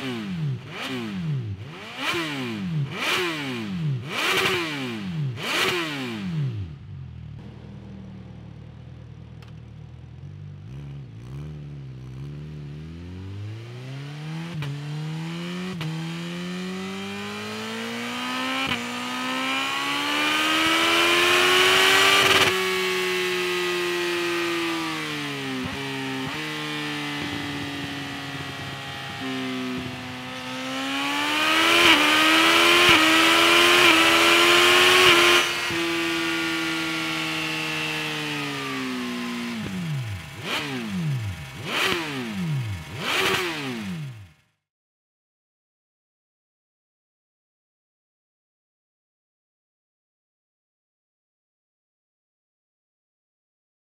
Mm.